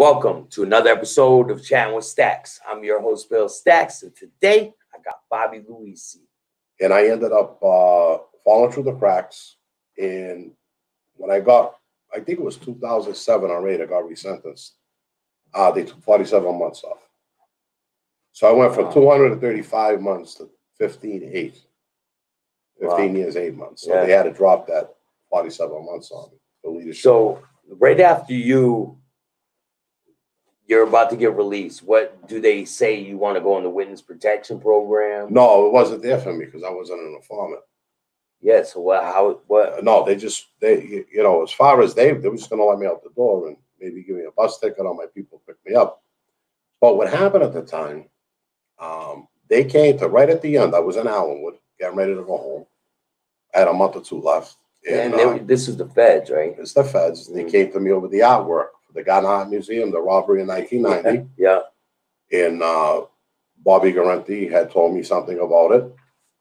Welcome to another episode of Chatting with Staxx. I'm your host, Bill Staxx, and today I got Bobby Luisi. and I ended up uh, falling through the cracks. And when I got, I think it was 2007 or 8, I got resentenced. Uh, they took 47 months off. So I went from Wow. 235 months to 15, 8. 15 Wow. years, 8 months. So Yeah. they had to drop that 47 months on me for leadership. So, right after you, you're about to get released. What do they say you want to go in the witness protection program? no, it wasn't there for me because I wasn't an informant. Yeah. So what? How? What? No, they just, they, you know, as far as they, they were just going to let me out the door and maybe give me a bus ticket or my people pick me up. But what happened at the time, um, they came to right at the end. I was in Allenwood, getting ready to go home. I had a month or two left. And And they, uh, this is the feds, right? it's the feds. They Mhm. came to me over the artwork the Gardner Art Museum, the robbery in 1990. Yeah. and uh, Bobby Guarente had told me something about it.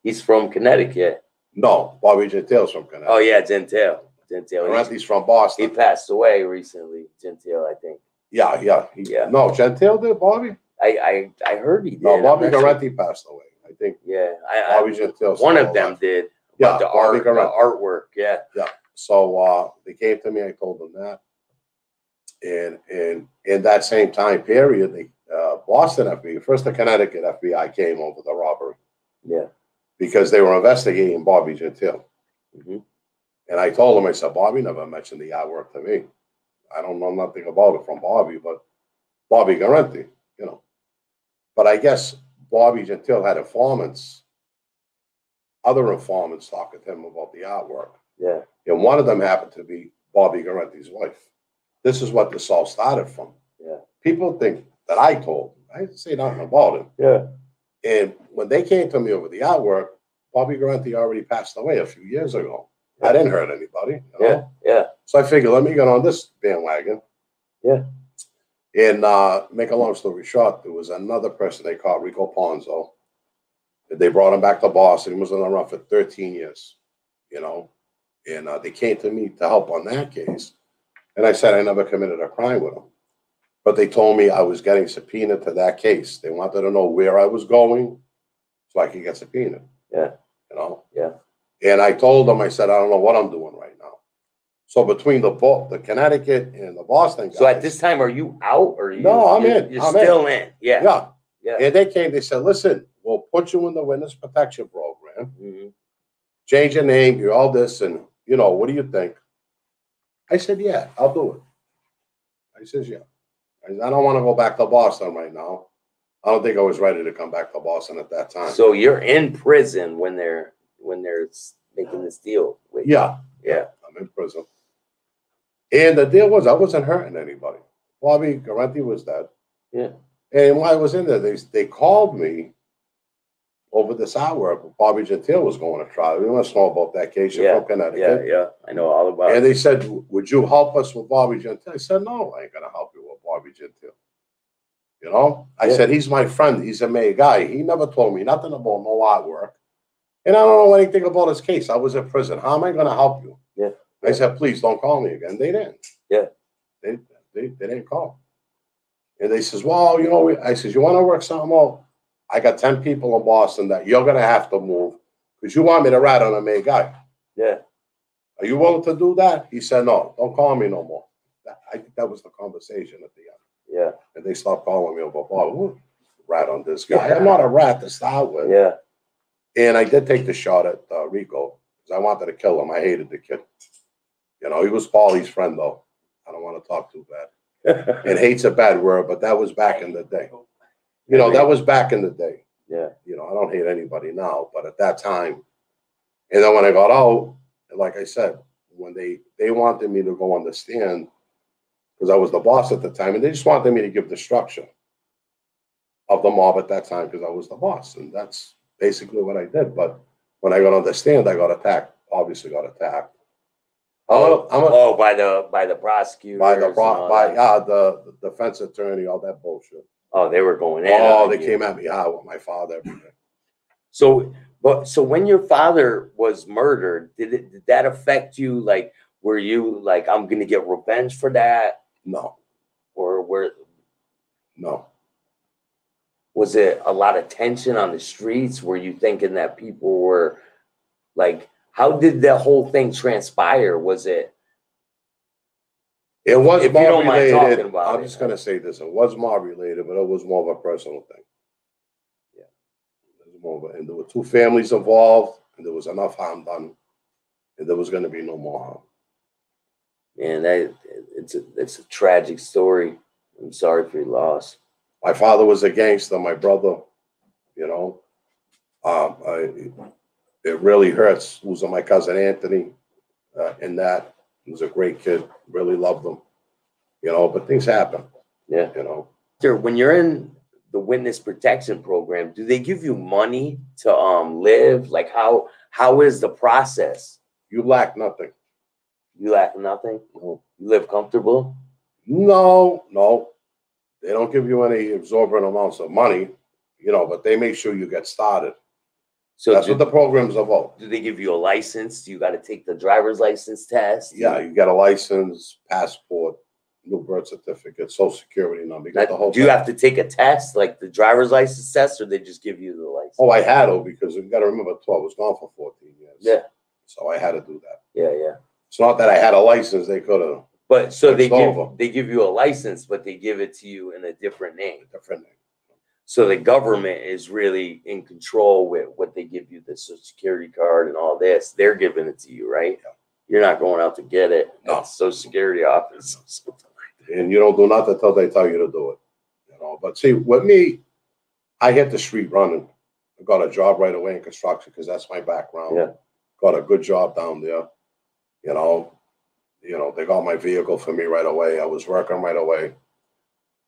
He's from Connecticut. No, Bobby Gentile's from Connecticut. Oh yeah, Gentile. Gentile. He, Guarente's from Boston. he passed away recently. Gentile, I think. Yeah, yeah. He- Yeah. No, Gentile did, Bobby? I I, I heard he did. No, Bobby sure. Passed away. I think Yeah, I, Bobby I Gentile. one of them did. Yeah, the Bobby art, the artwork. Yeah. So uh, they came to me. I told them that, and and in that same time period, the uh, Boston FBI, first the Connecticut FBI came over the robbery Yeah. because they were investigating Bobby Gentile. hmm And I told them, I said, Bobby never mentioned the artwork to me. I don't know nothing about it from Bobby, but Bobby Guarente, you know. But I guess Bobby Gentile had informants, other informants talking to him about the artwork. Yeah. And one of them happened to be Bobby Guarente's wife. This is what this all started from. Yeah. People think that I told. I didn't say nothing about it. Yeah. And when they came to me over the artwork, Bobby Guarente already passed away a few years ago. I didn't hurt anybody. you know? Yeah. Yeah. So I figured, let me get on this bandwagon. Yeah. And uh, make a long story short, there was another person they called Rico Ponzo. They brought him back to Boston. He was on the run for 13 years, you know. And uh, they came to me to help on that case. And I said I never committed a crime with him. But they told me I was getting subpoenaed to that case. They wanted to know where I was going so I could get subpoenaed. Yeah. You know? Yeah. And I told them, I said, I don't know what I'm doing right now. So between the the Connecticut and the Boston guys, So at this time, are you out or are you? No, I'm you're, in. You're I'm still in. Yeah. yeah, Yeah. and they came. They said, "Listen, we'll put you in the witness protection program. Mhm. Change your name, do all this, and you know, what do you think?" I said, "Yeah, I'll do it." I says, "Yeah." I, said, I don't want to go back to Boston right now. I don't think I was ready to come back to Boston at that time. So you're in prison when they're when they're making this deal. With you. yeah, Yeah. I'm in prison. And the deal was, I wasn't hurting anybody. Bobby Guarente was dead. Yeah. And while I was in there, they they called me over this hour. Bobby Gentile was going to trial. We must know about that case. You're Yeah, from Connecticut. Yeah. Yeah. I know all about. And it. And they said, Would you help us with Bobby Gentile? I said, No, I ain't going to help you with Bobby Gentile. You know, I Yeah. said, He's my friend. He's a May guy. He never told me nothing about no artwork. And I don't know anything about his case. I was in prison. How am I going to help you? Yeah. I said, Please don't call me again. They didn't. Yeah. They, they, they didn't call. And they says, Well, you know, I says, You want to work something out? I got 10 people in Boston that you're going to have to move because you want me to rat on a main guy. Yeah. Are you willing to do that? He said, No, don't call me no more. That- I think that was the conversation at the end. Yeah. And they stopped calling me over, Bob, who rat on this guy. I'm not a rat to start with. Yeah. And I did take the shot at uh, Rico because I wanted to kill him. I hated the kid. You know, he was Paulie's friend, though. I don't want to talk too bad. And hate's a bad word, but that was back in the day. You know, that was back in the day. yeah. You know, I don't hate anybody now, but at that time, and then when I got out, like I said, when they they wanted me to go on the stand because I was the boss at the time, and they just wanted me to give the structure of the mob at that time because I was the boss, and that's basically what I did. But when I got on the stand, I got attacked. Obviously, got attacked. I'm Oh, a, I'm a, oh, by the by the prosecutor. by the pro- by uh, the, the defense attorney, all that bullshit. Oh, they were going in. Oh, they you. came at me ah, hard with my father. Uh, so, but so when your father was murdered, did it did that affect you? Like, were you like, I'm gonna get revenge for that? No, or where No, was it a lot of tension on the streets? Were you thinking that people were like, how did the whole thing transpire? Was it it was If mob don't mind talking related. about I'm it. just gonna say this: it was mob related, but it was more of a personal thing. Yeah. It was more of a- and there were two families involved, and there was enough harm done, and there was going to be no more harm. man, that it's a it's a tragic story. I'm sorry for your loss. my father was a gangster, my brother, you know. Um, I, it really hurts losing my cousin Anthony uh, in that. He was a great kid, really loved him, you know, but things happen, Yeah. you know. Sir, when you're in the witness protection program, do they give you money to um live? Like how how is the process? You lack nothing. You lack nothing? No, You live comfortable? no, no. They don't give you any exorbitant amounts of money, you know, but they make sure you get started. So That's do, what the program's about. do they give you a license? Do you got to take the driver's license test? Yeah, you got a license, passport, new birth certificate, social security number. You got the Now, whole do you have to take a test, like the driver's license test, or they just give you the license? Oh, I had to because you got to remember, I was gone for 14 years. Yeah, So I had to do that. yeah, yeah. It's not that I had a license; they could have But so they give over. they give you a license, but they give it to you in a different name. different. name. So the government is really in control with what they give you, the social security card and all this. They're giving it to you, right? You're not going out to get it. No. social security office. And you don't do nothing until they tell you to do it. You know. But see, with me, I hit the street running. I got a job right away in construction because that's my background. Yeah. Got a good job down there. You know. You know, they got my vehicle for me right away. I was working right away.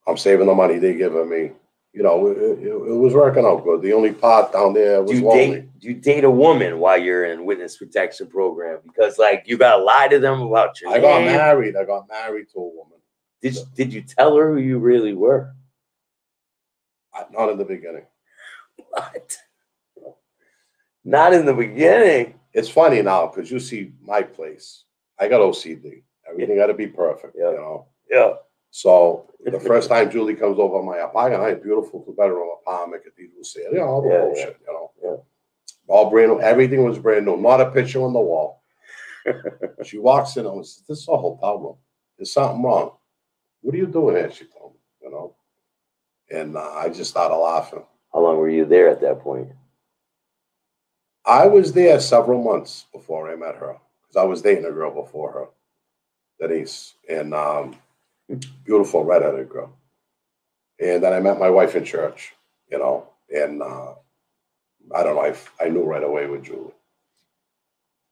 I'm saving the money they're giving me. You know, it, it, it was working out good. The only part down there Do was you lonely. date do you date a woman while you're in witness protection program? Because like you gotta lie to them about your I got married. I got married to a woman. Did did you tell her who you really were? I- Not in the beginning. What? Not in the beginning. It's funny now because you see my place. I got OCD. Everything got to be perfect, Yeah. you know. Yeah. So the first time Julie comes over my apartment, I had a beautiful two bedroom apartment, cathedral ceiling, you know, all the Yeah, bullshit, you know. Yeah. All brand new. Everything was brand new. Not a picture on the wall. she walks in and goes, "This is a hotel room. There's something wrong. What are you doing here?" She told me, you know. And uh, I just started laughing. How long were you there at that point? I was there several months before I met her because I was dating a girl before her, Denise, and um, beautiful redheaded girl. And then I met my wife in church, you know, and uh, I don't know, I, I knew right away with Julie.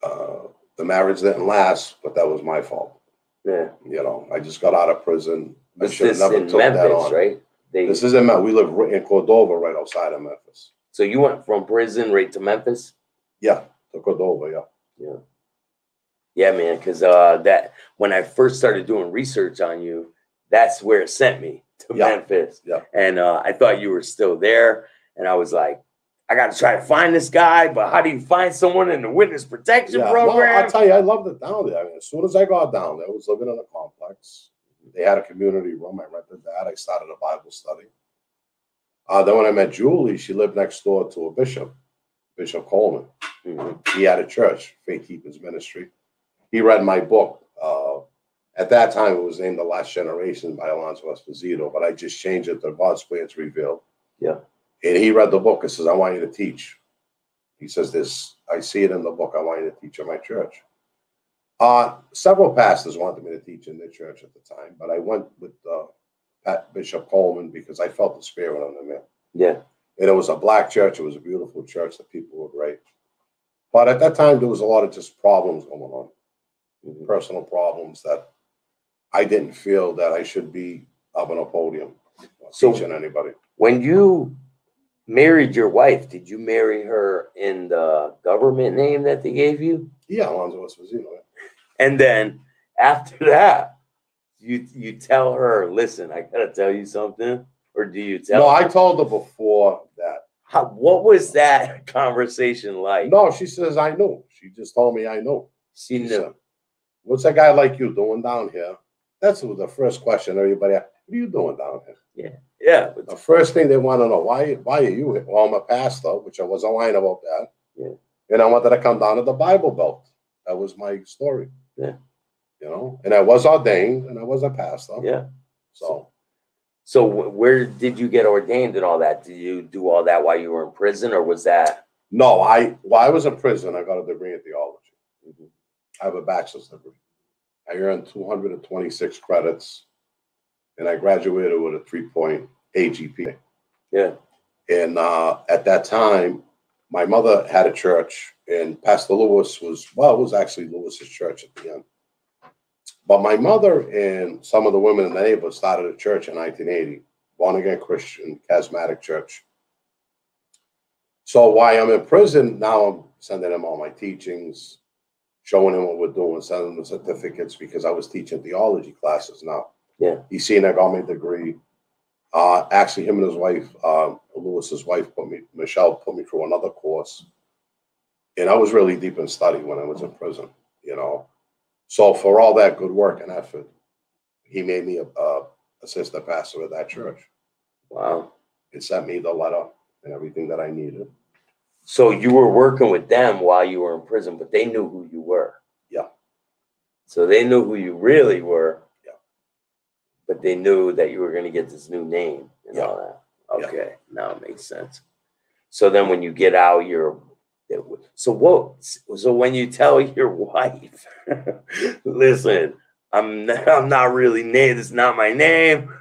Uh, the marriage didn't last, but that was my fault. Yeah. You know, I just got out of prison. I should have this never took that Memphis, on. right? They, This is in Memphis. We live in Cordova, right outside of Memphis. so you went from prison right to Memphis? Yeah, to Cordova, yeah. Yeah. Yeah, man, because uh that when I first started doing research on you, that's where it sent me to Yeah. Memphis. Yeah. And uh I thought you were still there. And I was like, I gotta try to find this guy, but how do you find someone in the witness protection Yeah, program? I'll tell you, I loved it down there. I mean, as soon as I got down there, I was living in a complex. They had a community room. I rented that. I started a Bible study. Uh, then when I met Julie, she lived next door to a bishop, Bishop Coleman. Mhm. He had a church, Faith Keepers Ministry. He read my book. Uh, at that time, it was named The Last Generation by Alonso Esposito, but I just changed it to God's Plans Revealed. Yeah. And he read the book and says, I want you to teach. He says, This, I see it in the book. I want you to teach in my church. Uh, several pastors wanted me to teach in their church at the time, but I went with uh, Pat Bishop Coleman because I felt the spirit on him. Yeah. And it was a black church. It was a beautiful church. The people were great. But at that time, there was a lot of just problems going on. Mm-hmm. personal problems that I didn't feel that I should be up on a podium or So- teaching anybody. When you married your wife, did you marry her in the government name that they gave you? Yeah, Alonzo Esposito. And then after that, you you tell her, listen, I gotta tell you something, or do you tell? No, I told her before that. How, what was that conversation like? No, she says, I know. She just told me I know. she She knew. said, What's a guy like you doing down here? That's the first question everybody asked. What are you doing down here? Yeah. Yeah. The first thing they want to know why why are you here? Well, I'm a pastor, which I wasn't lying about that. Yeah. And I wanted to come down to the Bible Belt. That was my story. Yeah. You know, and I was ordained and I was a pastor. Yeah. So So where did you get ordained and all that? Did you do all that while you were in prison, or was that? no, I while I was in prison, I got a degree in theology. Mhm. I have a bachelor's degree. I earned 226 credits, and I graduated with a 3.8 GPA. Yeah. And uh, at that time, my mother had a church, and Pastor Lewis was, well, it was actually Lewis's church at the end. But my mother and some of the women in the neighborhood started a church in 1980, born again Christian, charismatic church. So while I'm in prison, now I'm sending him all my teachings, showing him what we're doing, sending him certificates because I was teaching theology classes now. Yeah. He's seen I got my degree. Uh, actually, him and his wife, uh, Lewis's wife, put me, Michelle, put me through another course. And I was really deep in study when I was in prison, you know. So for all that good work and effort, he made me a, a assistant pastor of that church. Wow. It sent me the letter and everything that I needed. So you were working with them while you were in prison, but they knew who you were. Yeah. So they knew who you really were. Yeah. But they knew that you were going to get this new name and Yeah. all that. Yeah. Okay, now it makes sense. So then when you get out, you're so what? So when you tell your wife, listen, I'm not, I'm not really named. It's not my name.